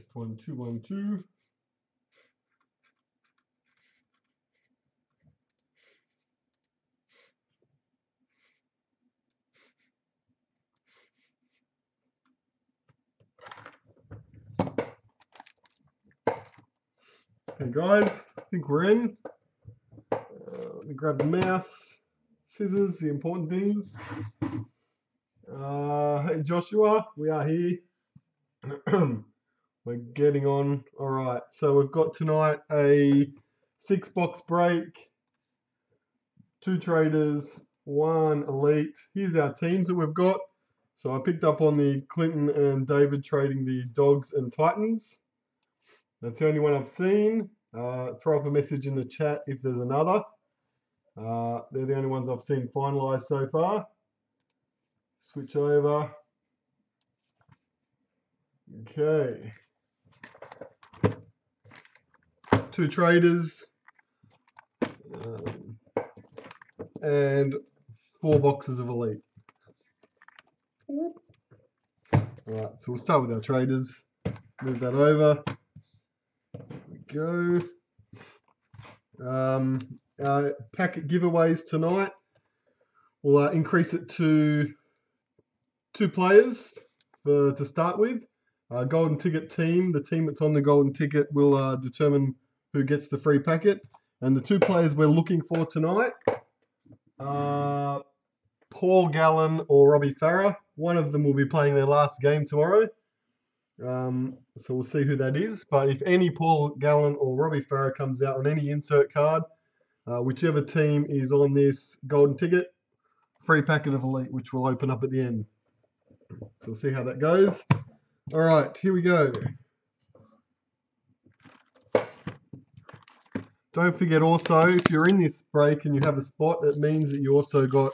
Test one, two, one, two. Hey guys, I think we're in. Uh, let me grab the mouse, scissors, the important things. Uh, hey, Joshua, we are here. we're getting on. All right, so we've got tonight a six box break, two traders, one elite. Here's our teams that we've got. So I picked up on the Clinton and David trading the Dogs and Titans. That's the only one I've seen. Uh, throw up a message in the chat if there's another. Uh, they're the only ones I've seen finalised so far. Switch over. Okay. Traders. Um, and four boxes of elite. Alright, so we'll start with our traders. Move that over There we go. Um, packet giveaways tonight. We'll uh, increase it to two players for to start with. Uh, golden ticket team, the team that's on the golden ticket will uh, determine who gets the free packet. And the two players we're looking for tonight are Paul Gallen or Robbie Farah. One of them will be playing their last game tomorrow. Um, so we'll see who that is. But if any Paul Gallen or Robbie Farah comes out on any insert card, uh, whichever team is on this golden ticket, free packet of Elite, which will open up at the end. So we'll see how that goes. All right, here we go. Don't forget also, if you're in this break and you have a spot, it means that you also got,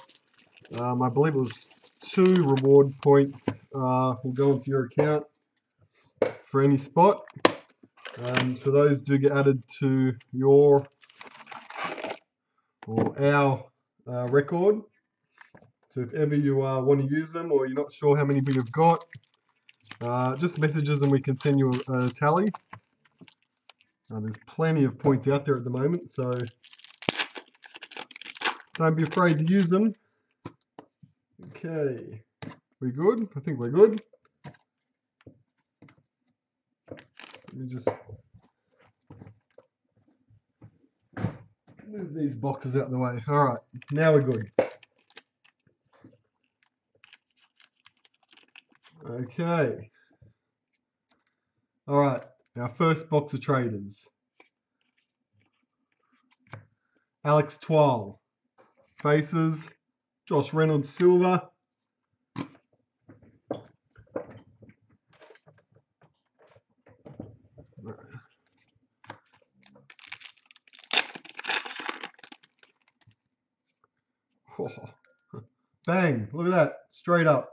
um, I believe it was two reward points uh, will go into your account for any spot. Um, so those do get added to your or our uh, record. So if ever you uh, want to use them or you're not sure how many you've got, uh, just messages and we you a, a tally. Uh, there's plenty of points out there at the moment, so don't be afraid to use them. Okay, we good? I think we're good. Let me just move these boxes out of the way. All right, now we're good. Okay. All right, our first box of traders. Alex Twal. Faces. Josh Reynolds Silver. Bang, look at that, straight up.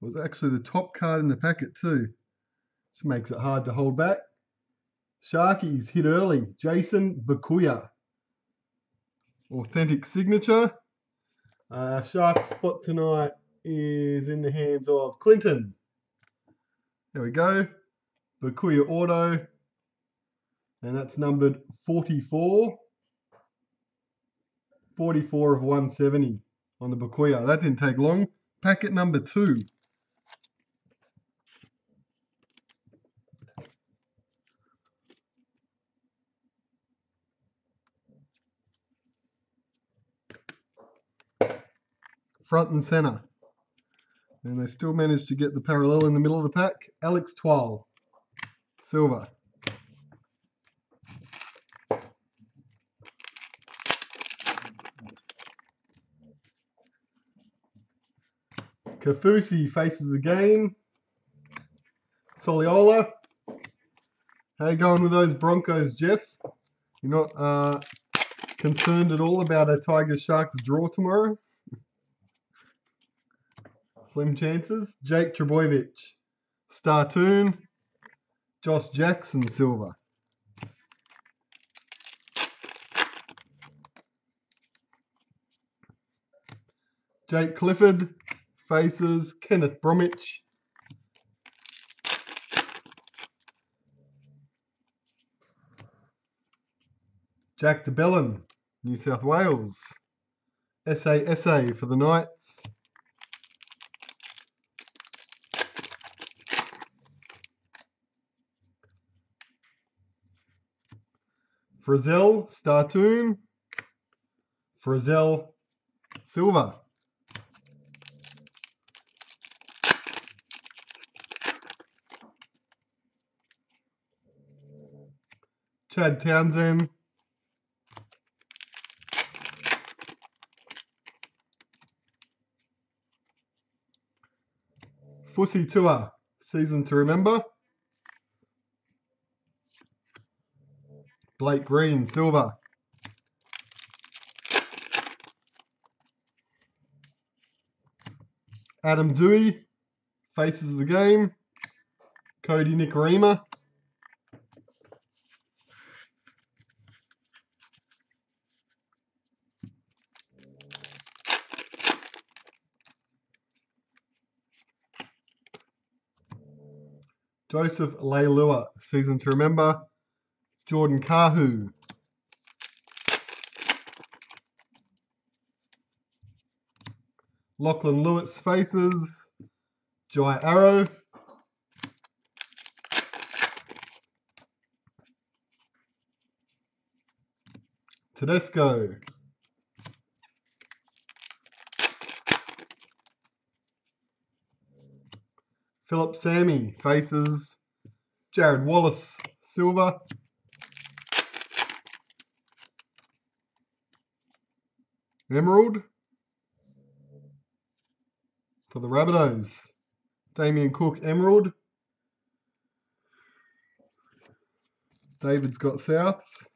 It was actually the top card in the packet too. This makes it hard to hold back. Sharkies hit early. Jason Bukuya. Authentic signature. Uh, Shark spot tonight is in the hands of Clinton. There we go. Bukuya auto. And that's numbered 44. 44 of 170 on the Bukuya. That didn't take long. Packet number two. Front and center. And they still managed to get the parallel in the middle of the pack. Alex Twal. Silver. Kafusi faces the game. Soliola. How you going with those Broncos, Jeff? You're not uh, concerned at all about a Tigers Sharks draw tomorrow? Slim chances. Jake Trbojevic. Startoon. Josh Jackson Silver. Jake Clifford. Faces. Kenneth Bromwich. Jack de Belin, New South Wales. SA SA for the Knights. Frizell, Startoon. Frizell, Silver. Chad Townsend. Fusitu'a, season to remember. Blake Green, silver. Adam Doueihi, faces of the game. Kodi Nikorima. Joseph Leilua, season to remember. Jordan Kahu. Lachlan Lewis faces. Jai Arrow. Tedesco. Phillip Sami faces Jarrod Wallace, silver. Emerald for the Rabbitohs. Damien Cook, Emerald. David's got Souths.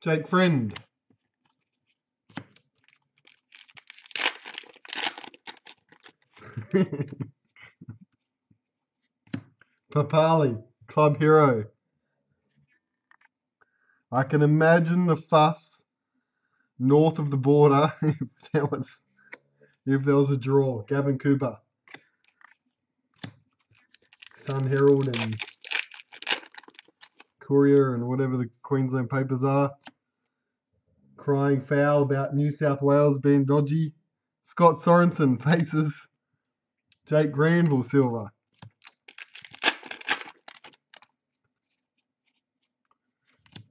Jake Friend. Papali, club hero. I can imagine the fuss north of the border if there was if there was a draw. Gavin Cooper. Sun Herald and Courier and whatever the Queensland papers are. Crying foul about New South Wales being dodgy. Scott Sorensen faces Jake Granville silver.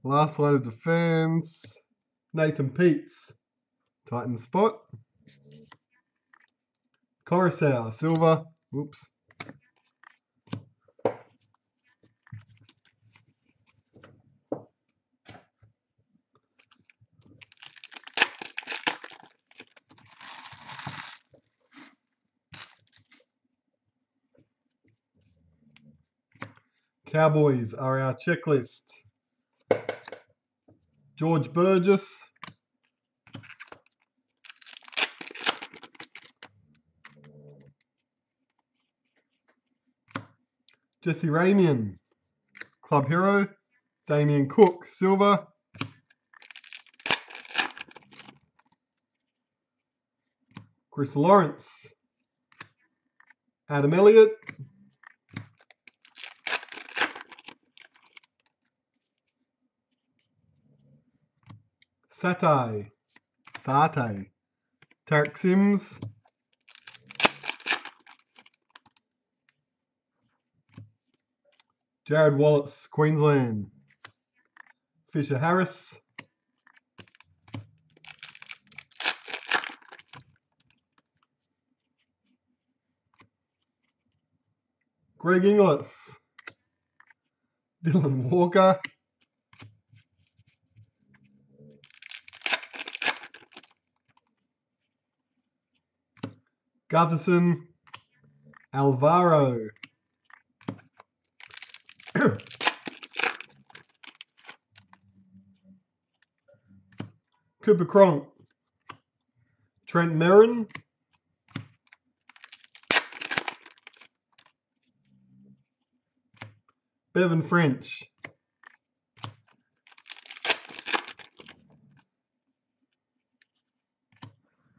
Last line of defense. Nathan Peats, Titan spot. Coruscant, silver. Whoops. Cowboys are our checklist. George Burgess. Jesse Ramien, club hero. Damien Cook, silver. Chris Lawrence. Adam Elliott. Satai. Satai. Tariq Sims. Jarrod Wallace, Queensland. Fisher Harris. Greg Inglis. Dylan Walker. Gutherson. Alvaro. Cooper Cronk. Trent Merrin. Bevan French.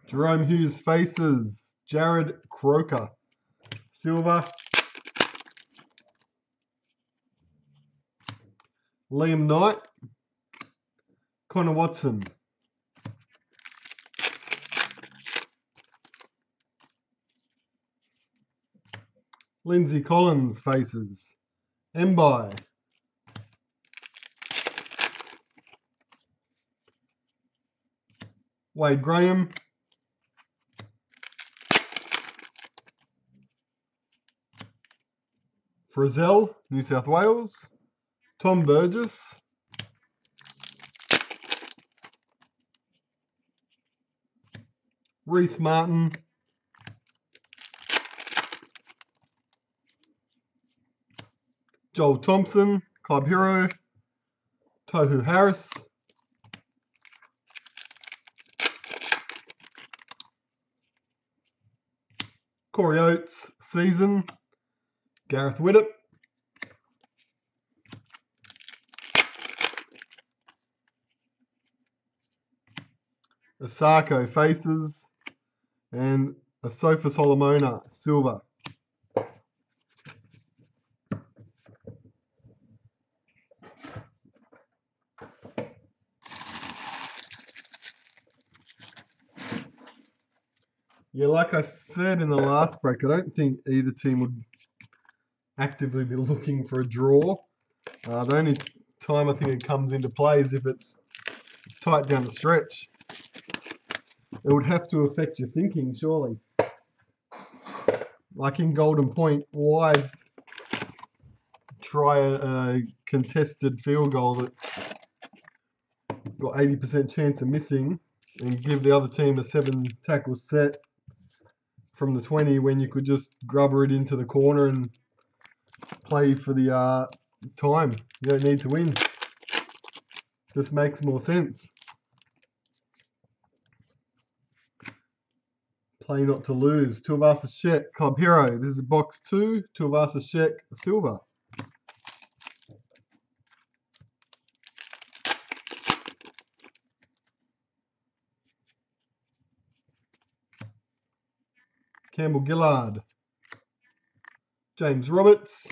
Jahrome Hughes faces Jarrod Croker. Silver. Liam Knight, Connor Watson, Lindsay Collins faces, Mbai, Wade Graham, Frizell, New South Wales, Tom Burgess, Reese Martin, Joel Thompson, Club Hero, Tohu Harris, Corey Oates, Season, Gareth Widdop, Asako Faces, and a Sofa Solomona Silver. Yeah, like I said in the last break, I don't think either team would actively be looking for a draw. Uh, the only time I think it comes into play is if it's tight down the stretch. It would have to affect your thinking, surely. Like in Golden Point, why try a, a contested field goal that got 80% chance of missing and give the other team a seven tackle set from the 20 when you could just grubber it into the corner and play for the uh, time. You don't need to win. Just makes more sense. Play not to lose. Tuivasa Sheck, Club Hero. This is box two. Tuivasa Sheck, silver. Campbell Gillard. James Roberts.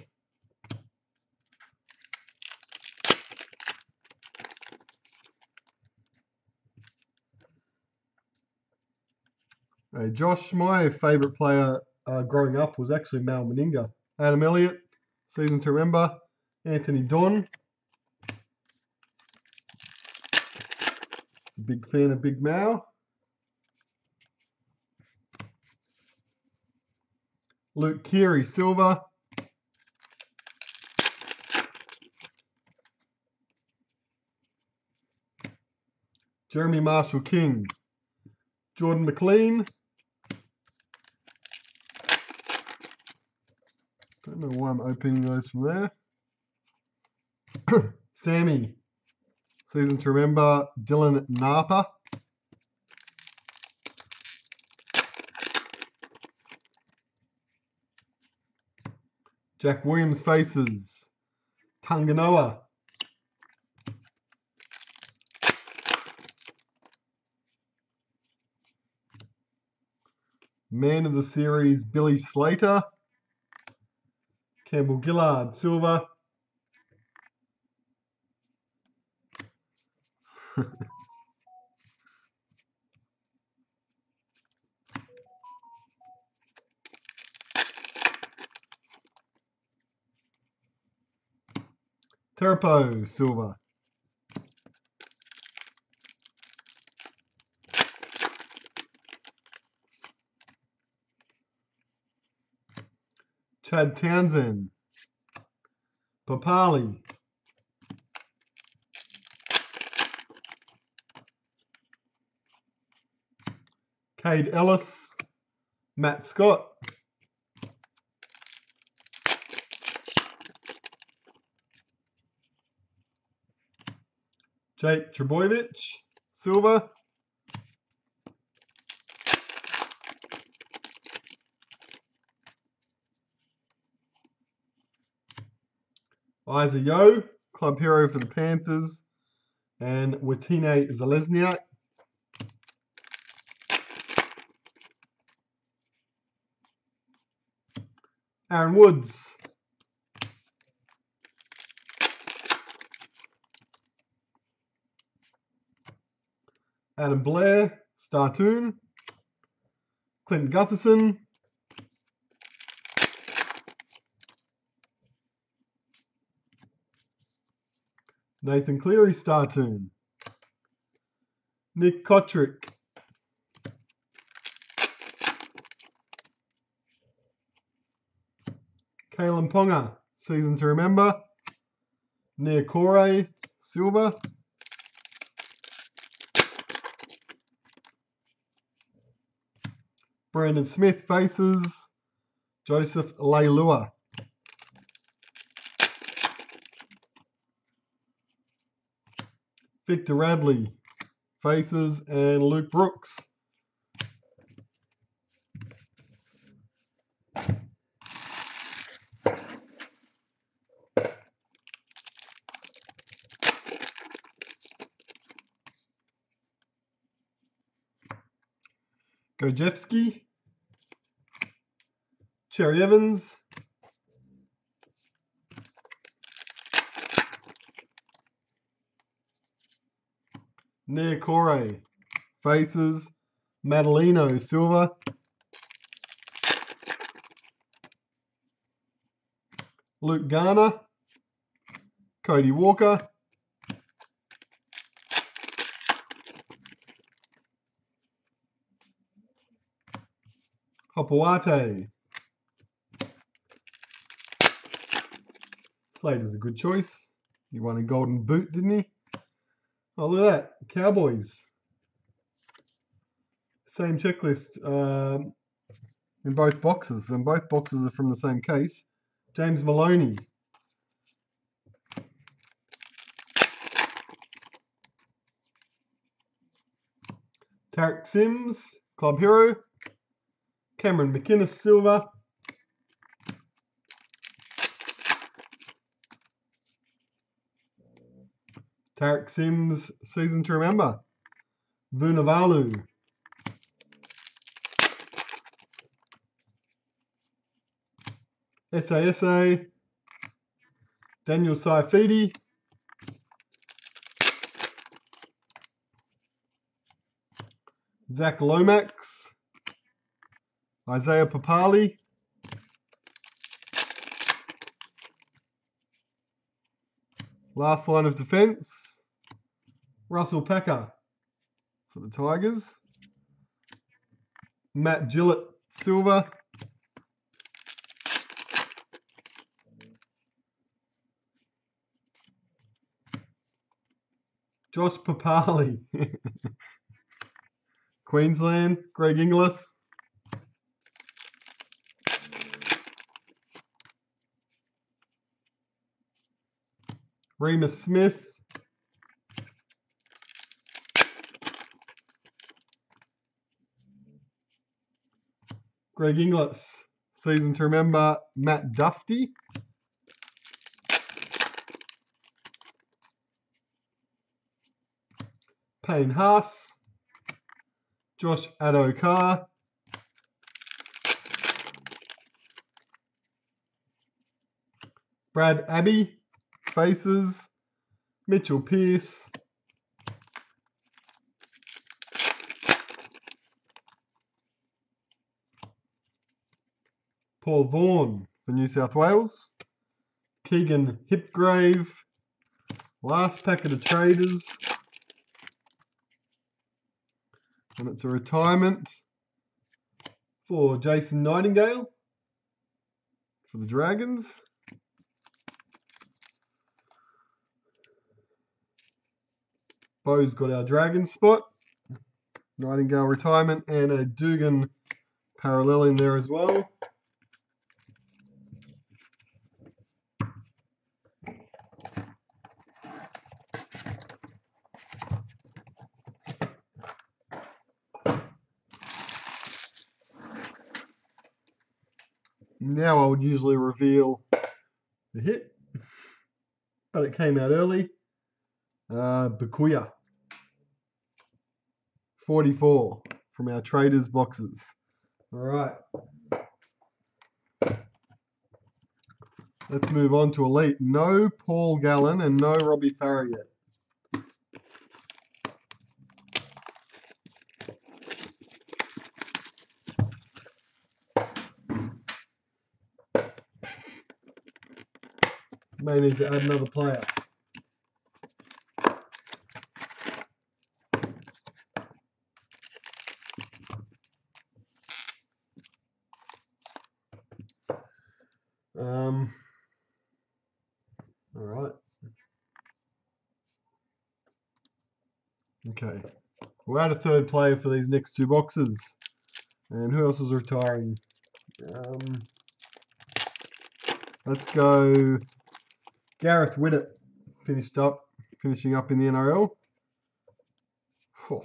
Hey, Josh, my favourite player uh, growing up was actually Mal Meninga. Adam Elliott, season to remember. Anthony Don. Big fan of Big Mal. Luke Keary, silver. Jeremy Marshall King. Jordan McLean. Don't know why I'm opening those from there. Sammy. Season to remember. Dylan Napa. Jack Williams faces Tanganoa. Man of the series, Billy Slater. Campbell Gillard, silver. Turpo, silver. Chad Townsend. Papali. Cade Ellis. Matt Scott. Jake Trbojevic, silver. Isaah Yeo, club hero for the Panthers. And Watene Zelezniak. Aaron Woods. Adam Blair, Startoon. Clinton Gutherson. Nathan Cleary, Startoon. Nick Cotric. Kalyn Ponga, season to remember. Nia Corey, silver. Brandon Smith faces Joseph Leilua. Victor Radley faces and Luke Brooks. Gojewski, Cherry Evans, Nia Corey, Faces, Madalino Silva, Luke Garner, Cody Walker, Hopoate. Slater's a good choice. He won a golden boot, didn't he? Oh, look at that. Cowboys. Same checklist um, in both boxes, and both boxes are from the same case. James Maloney. Tariq Sims, Club Hero. Cameron McInnes Silver. Tariq Sims, season to remember. Vunivalu. SASA. Daniel Saifiti. Zac Lomax. Isaiah Papali. Last line of defense. Russell Packer for the Tigers. Matt Gillett Silver. Josh Papali. Queensland, Greg Inglis. Remus Smith. Greg Inglis. Season to remember, Matt Dufty. Payne Haas. Josh Addo-Carr. Brad Abbey. Faces. Mitchell Pearce. Paul Vaughan for New South Wales. Keegan Hipgrave. Last packet of traders. And it's a retirement for Jason Nightingale for the Dragons. Bo's got our Dragon spot. Nightingale retirement and a Dugan parallel in there as well. Now I would usually reveal the hit, but it came out early. Uh, Bukuya. 44 from our traders' boxes. All right. Let's move on to Elite. No Paul Gallen and no Robbie Farragut. May need to add another player. We're out of third player for these next two boxes. And who else is retiring? Um, let's go Gareth Widdop. Finished up, finishing up in the NRL. Oh,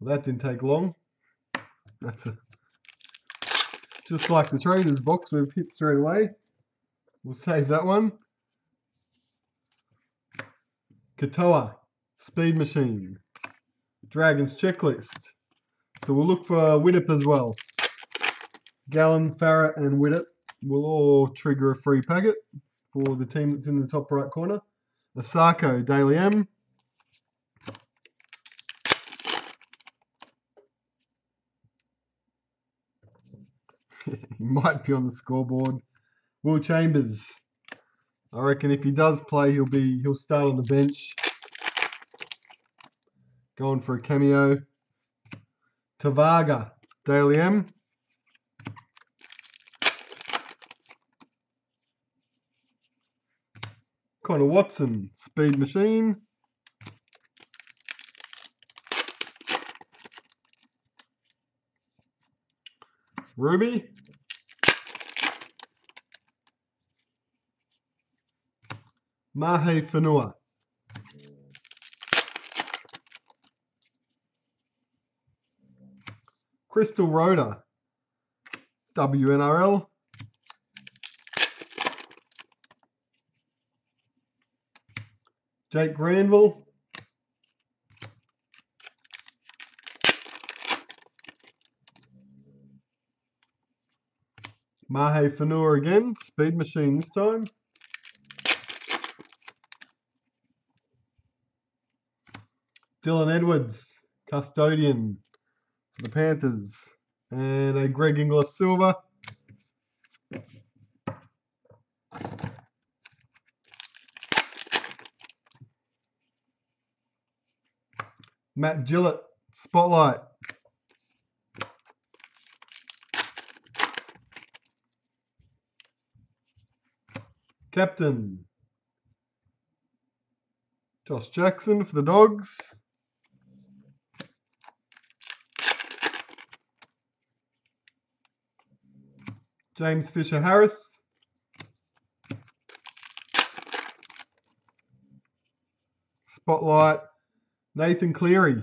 well, that didn't take long. That's a just like the traders box we've hit straight away. We'll save that one. Katoa, Speed Machine, Dragons Checklist. So we'll look for Widdop as well. Gallen, Farrett and Widdop will all trigger a free packet for the team that's in the top right corner. Asako, Dally M. he might be on the scoreboard. Will Chambers. I reckon if he does play, he'll be he'll start on the bench. Going for a cameo. Tavaga, Dally M. Connor Watson, Speed Machine. Ruby. Mahe Fonua. Krystal Rota. WNRL. Jake Granville. Mahe Fonua again, Speed Machine this time. Dylan Edwards, Custodian for the Panthers. And a Greg Inglis Silver. Matt Gillett, Spotlight. Captain. Josh Jackson for the Dogs. James Fisher Harris. Spotlight. Nathan Cleary.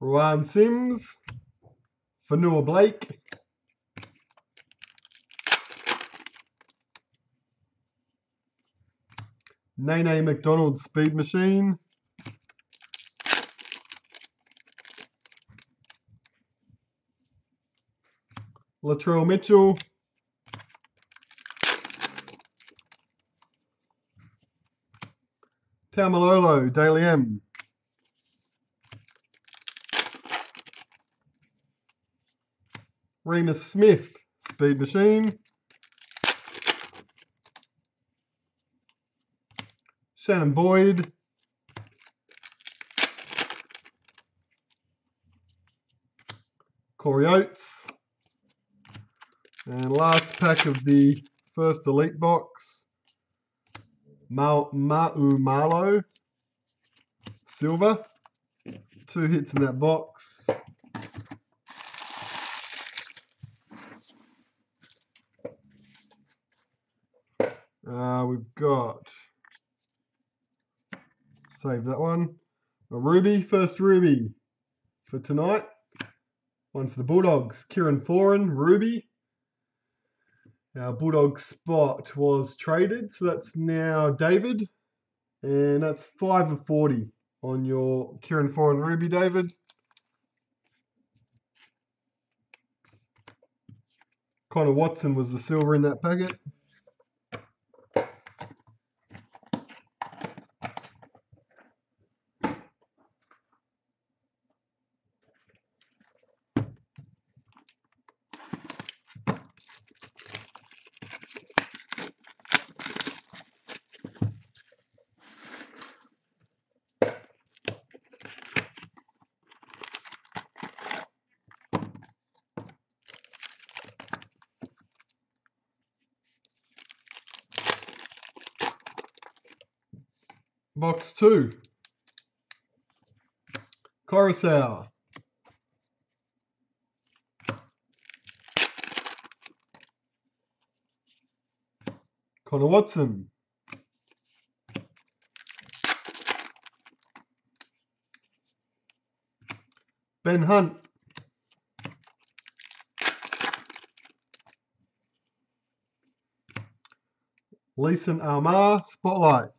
Rowan Sims. Fonua Blake. Nene Macdonald Speed Machine. Latrell Mitchell. Taumalolo, Dally M. Remus Smith, Speed Machine. Shannon Boyd. Corey Oates. And last pack of the first elite box. Ma Ma'u. Silver. Two hits in that box. Uh, we've got, save that one, a Ruby, first Ruby for tonight. One for the Bulldogs, Kieran Foran, Ruby. Our Bulldog spot was traded, so that's now David. And that's 5 of 40 on your Kieran Foran Ruby, David. Connor Watson was the silver in that packet. Box two. Coruscant. Connor Watson. Ben Hunt. Leeson Armar Spotlight.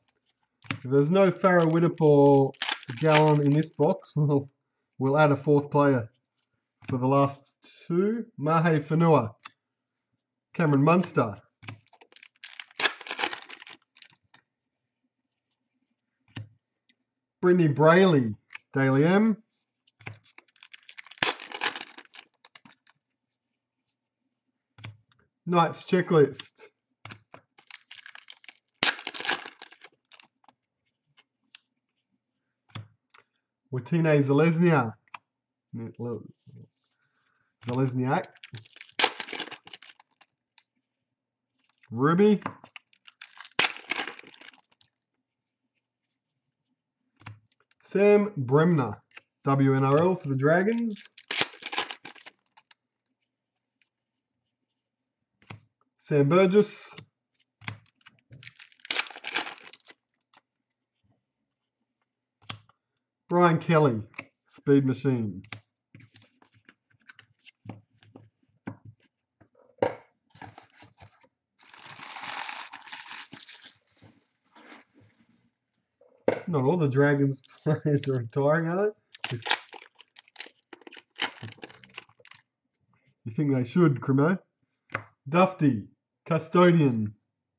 If there's no Farah Winnipor Gallen in this box, we'll, we'll add a fourth player for the last two. Mahe Fonua. Cameron Munster. Brittany Breayley, Dally M. Knights checklist. Watene Zalesnia. Zelezniak. Ruby. Sam Bremner, WNRL for the Dragons. Sam Burgess. Brian Kelly, Speed Machine. Not all the Dragons players are retiring, are they? You think they should, Cremo? Dufty, Custodian,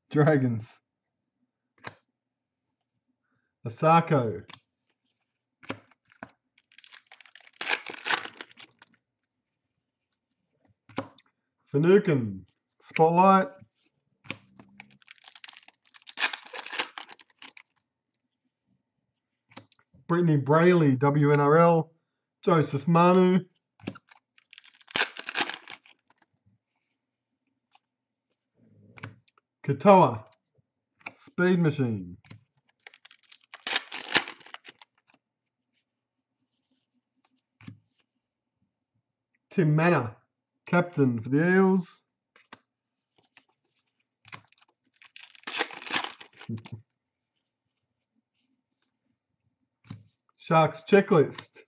Dragons. Asako. Finucane, Spotlight. Brittany Breayley, WNRL. Joseph Manu. Katoa, Speed Machine. Tim Mannah, captain for the Eels. Sharks checklist.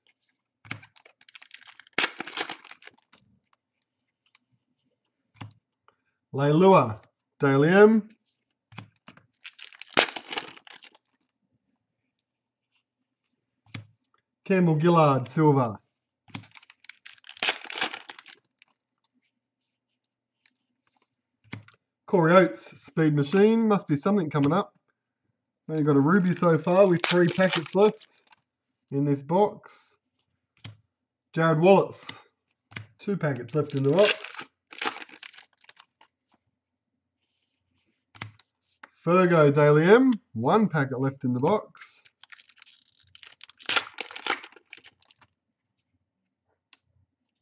Leilua, Dally Campbell Gillard, Silver. Corey Oates, Speed Machine. Must be something coming up. Only got a ruby so far with three packets left in this box. Jarrod Wallace, two packets left in the box. Fergo Dally M, one packet left in the box.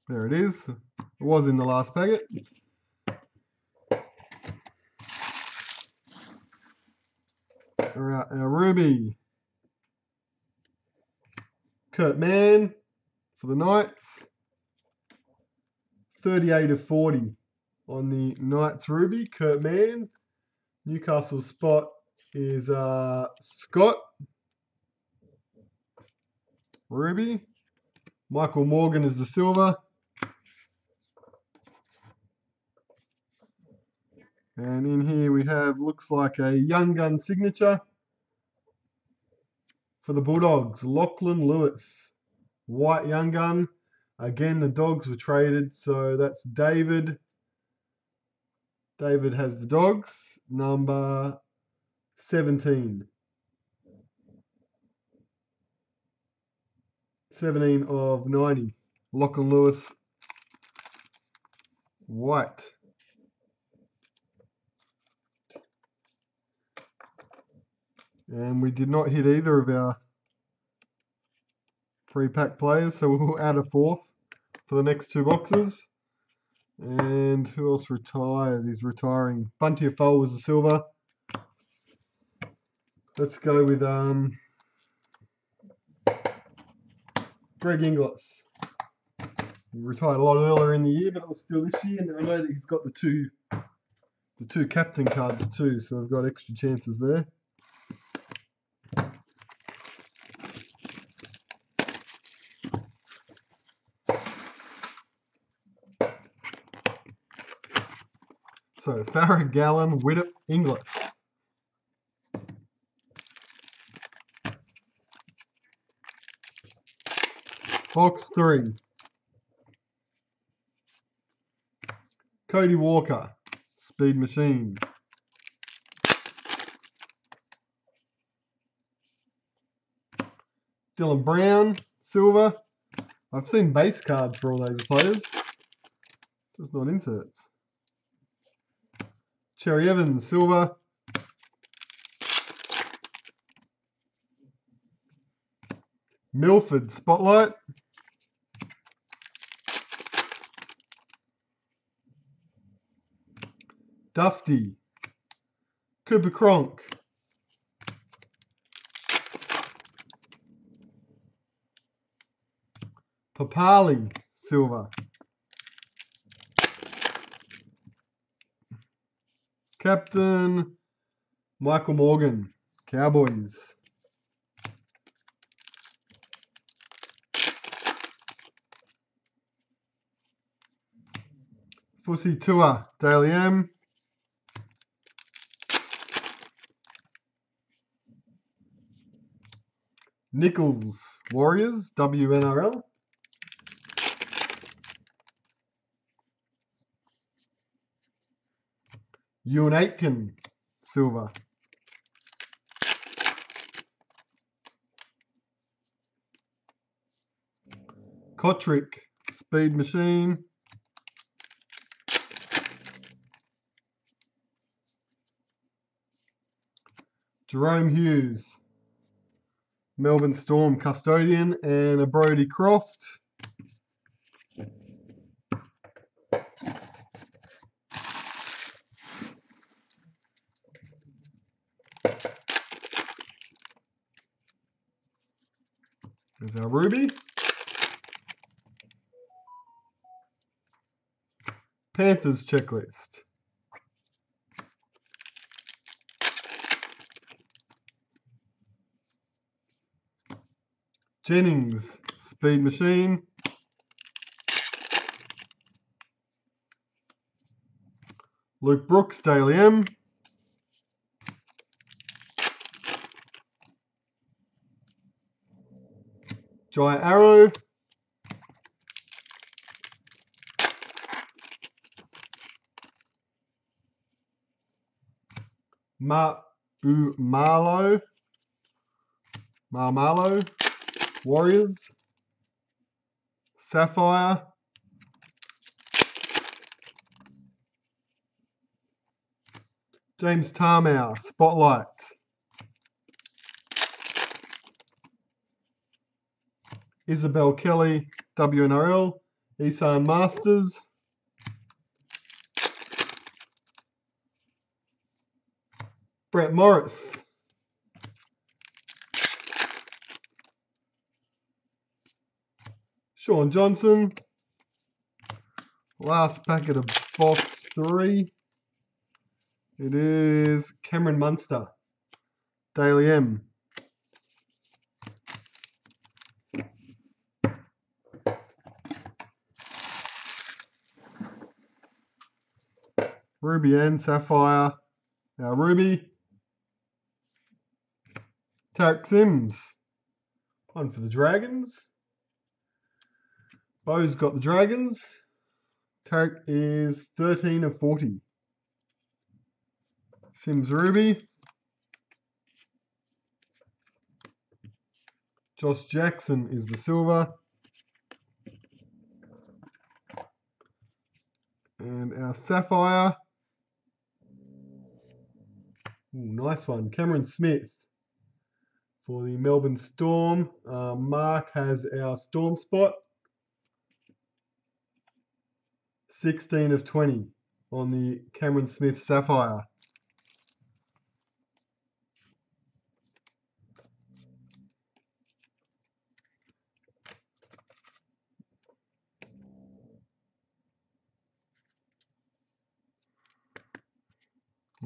There it is. It was in the last packet. Alright, our Ruby. Kurt Mann for the Knights. 38 of 40 on the Knights Ruby. Kurt Mann. Newcastle spot is uh, Scott. Ruby. Michael Morgan is the silver. And in here we have, looks like a Young Gun signature for the Bulldogs. Lachlan Lewis, White Young Gun. Again, the dogs were traded, so that's David. David has the dogs, number 17. 17 of 90. Lachlan Lewis, White. And we did not hit either of our three pack players, so we'll add a fourth for the next two boxes. And who else retired? He's retiring. Bunty Afoa was a silver. Let's go with um, Greg Inglis. He retired a lot earlier in the year, but it was still this year. And I know that he's got the two, the two captain cards too, so I've got extra chances there. So Farah, Gallen, Widdop, Inglis. Box three. Cody Walker, Speed Machine. Dylan Brown, Silver. I've seen base cards for all those players. Just not inserts. Cherry Evans, Silver. Milford, Spotlight. Dufty. Cooper Cronk. Papalii, Silver. Captain Michael Morgan, Cowboys. Fussy Tour, Dally M. Nichols, Warriors, WNRL. Euan Aitken, Silver. Cotric, Speed Machine. Jahrome Hughes, Melbourne Storm custodian, and a Brodie Croft. There's our Ruby. Panthers checklist. Jennings, Speed Machine. Luke Brooks, Dally M. Jai Arrow. Mabu Marlow. Marmalo. Warriors. Sapphire. James Tamou, Spotlight. Isabelle Kelly, WNRL. Isan Masters. Brett Morris. Shaun Johnson. Last packet of box three. It is Cameron Munster. Dally M. Ruby and Sapphire. Now Ruby. Tariq Sims. One for the Dragons. Bo's got the Dragons. Tariq is 13 of 40. Sims Ruby. Josh Jackson is the silver. And our Sapphire. Ooh, nice one. Cameron Smith for the Melbourne Storm. Uh, Mark has our Storm spot. 16 of 20 on the Cameron Smith Sapphire.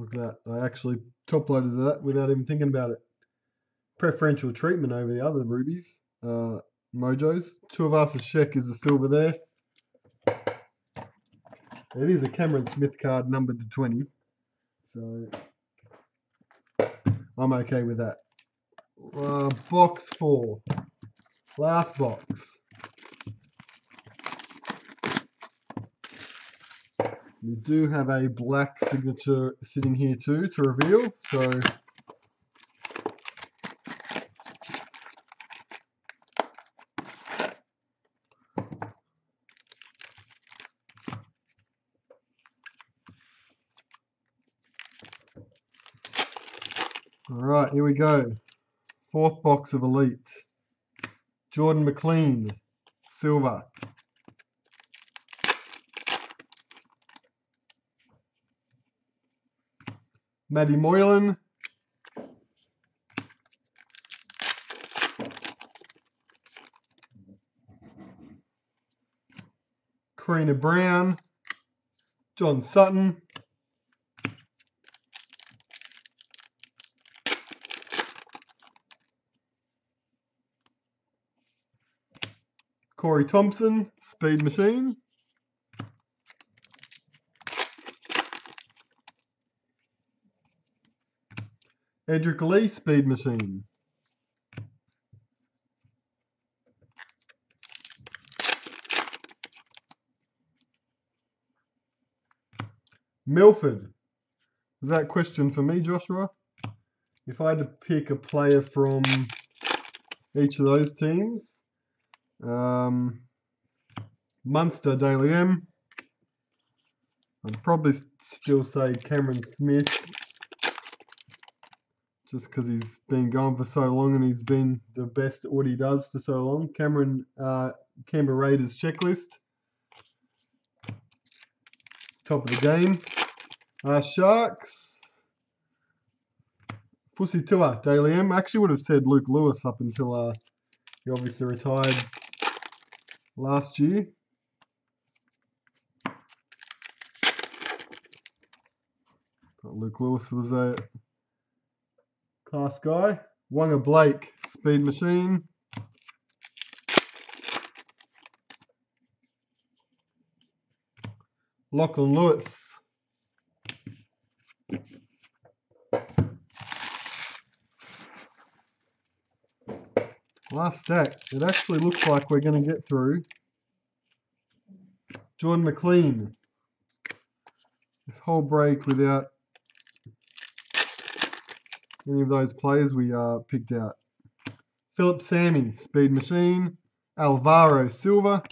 Look at that. I actually top loaded that without even thinking about it. Preferential treatment over the other rubies. Uh, Mojos. a Sheck is the silver there. It is a Cameron Smith card numbered to 20. So I'm okay with that. Uh, box four. Last box. We do have a black signature sitting here too to reveal. So All right, here we go. Fourth box of Elite. Jordan McLean, silver. Matty Moylan. Karina Brown. John Sutton. Corey Thompson, Speed Machine. Edrick Lee, Speed Machine. Milford. Is that question for me, Joshua? If I had to pick a player from each of those teams, um, Munster, Dally M. I'd probably still say Cameron Smith, just because he's been gone for so long and he's been the best at what he does for so long. Cameron, uh, Canberra Raiders checklist, top of the game. Uh, Sharks, Fussy Tua, Dally M. I actually would have said Luke Lewis up until uh, he obviously retired last year. But Luke Lewis was a class guy. Fonua Blake, Speed Machine. Lachlan Lewis. Last stack. It actually looks like we're going to get through. Jordan McLean. This whole break without any of those players we uh, picked out. Phillip Sami, Speed Machine. Alvaro Silva.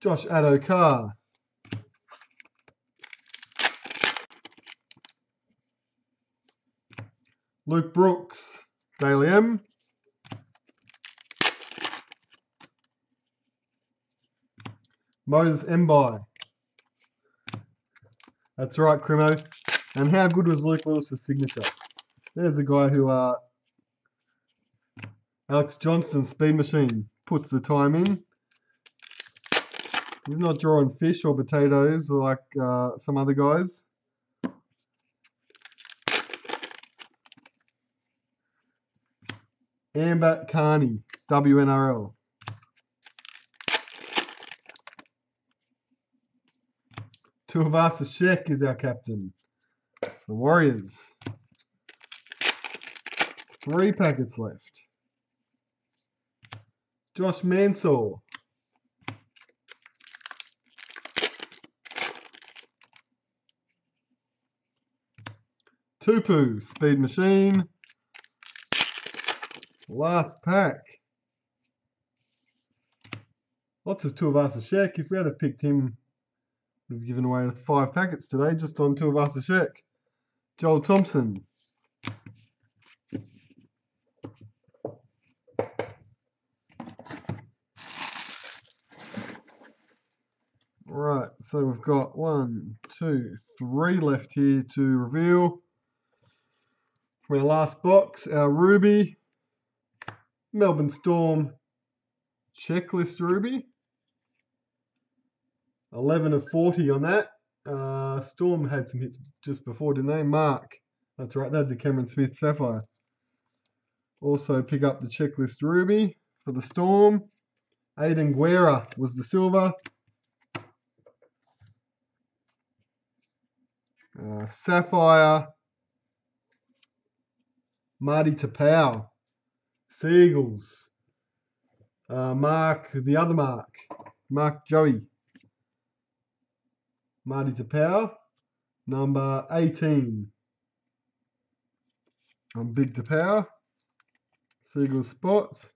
Josh Addo-Carr. Luke Brooks, Dally M. Moses Mbye. That's right, Crimo. And how good was Luke Lewis's signature? There's a guy who, uh, Alex Johnston, Speed Machine, puts the time in. He's not drawing fish or potatoes like uh, some other guys. Amber Carney, WNRL. Tuivasa Sheck is our captain. The Warriors. Three packets left. Josh Mansell. Tupou, Speed Machine. Last pack. Lots of Tuivasa Sheck. If we had have picked him, we've given away five packets today just on Tuivasa Sheck. Joel Thompson. Right, so we've got one, two, three left here to reveal. From our last box, our Ruby, Melbourne Storm checklist Ruby. 11 of 40 on that. Uh, Storm had some hits just before, didn't they? Mark. That's right, they had the Cameron Smith Sapphire. Also pick up the checklist Ruby for the Storm. Aidan Guerra was the silver. Uh, Sapphire. Marty Taupau. Seagulls. Uh, Mark, the other Mark. Mark Joey. Marty Taupau. Number 18. I'm Big to power. Seagull spots.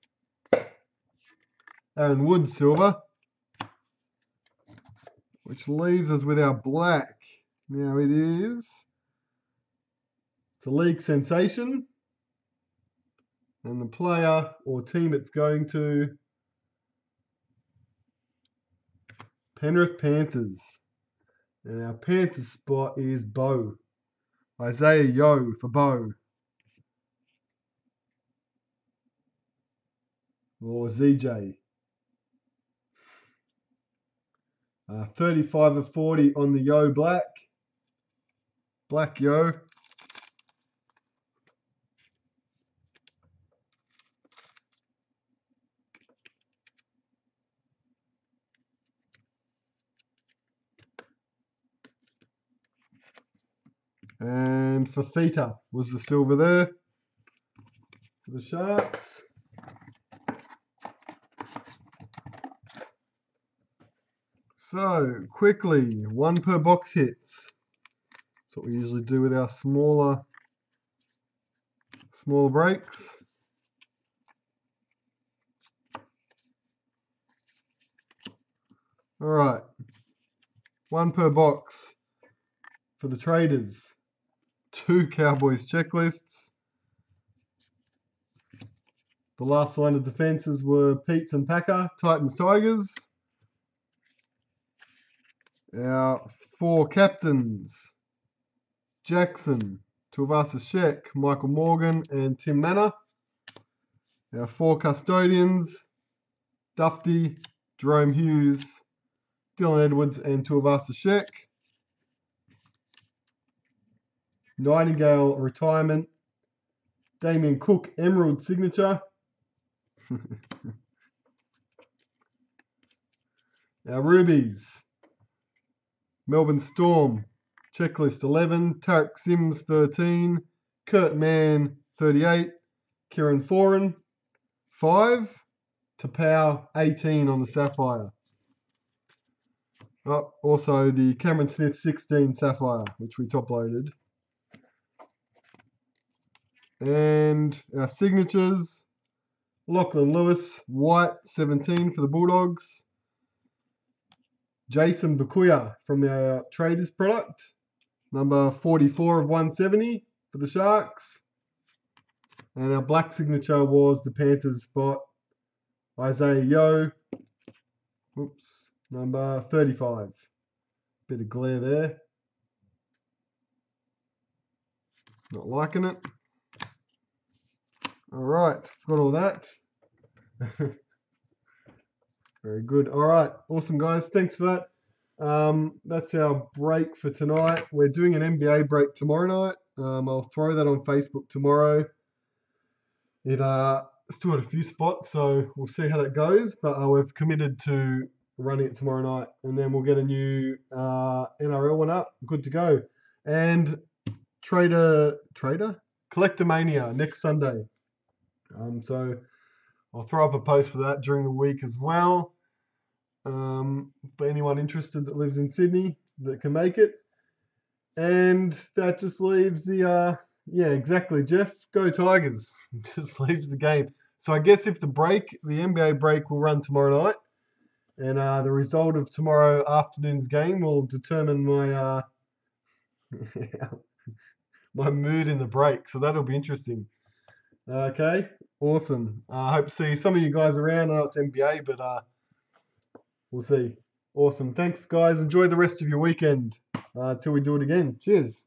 Aaron Wood silver. Which leaves us with our black. Now it is. It's a league sensation. And the player or team it's going to. Penrith Panthers. And our Panthers spot is Bo. Isaah Yeo for Bo. Or ZJ. Uh, 35 of 40 on the Yeo Black. Black Yo. And Fifita was the silver there for the Sharks. So, quickly, one per box hits. That's what we usually do with our smaller, smaller breaks. All right, one per box for the traders. Two Cowboys checklists. The last line of defenses were Pete's and Packer, Titans, Tigers. Our four captains Jackson, Tuivasa Sheck, Michael Morgan, and Tim Mannah. Our four custodians Dufty, Jahrome Hughes, Dylan Edwards, and Tuivasa Sheck. Nightingale retirement. Damien Cook Emerald signature. Our rubies. Melbourne Storm, checklist 11, Tariq Sims 13, Kurt Mann 38, Kieran Foran 5, Taupau 18 on the Sapphire. Oh, also the Cameron Smith 16 Sapphire, which we top loaded. And our signatures, Lachlan Lewis, White 17 for the Bulldogs. Jason Bukuya from the Traders product, number 44 of 170 for the Sharks. And our black signature was the Panthers spot, Isaah Yeo, oops, number 35. Bit of glare there. Not liking it. All right, got all that. Very good. All right. Awesome, guys. Thanks for that. Um, that's our break for tonight. We're doing an NBA break tomorrow night. Um, I'll throw that on Facebook tomorrow. It uh, still had a few spots, so we'll see how that goes. But uh, we've committed to running it tomorrow night, and then we'll get a new uh, NRL one up. Good to go. And Trader Trader Collectomania next Sunday. Um, so I'll throw up a post for that during the week as well um, for anyone interested that lives in Sydney that can make it. And that just leaves the, uh, yeah, exactly, Jeff. Go Tigers. just leaves the game. So I guess if the break, the NBA break will run tomorrow night, and uh, the result of tomorrow afternoon's game will determine my uh, my mood in the break. So that'll be interesting. Okay, awesome. Uh, I uh, hope to see some of you guys around. I know it's NBA, but uh, we'll see. Awesome. Thanks, guys. Enjoy the rest of your weekend uh, we do it again. Cheers.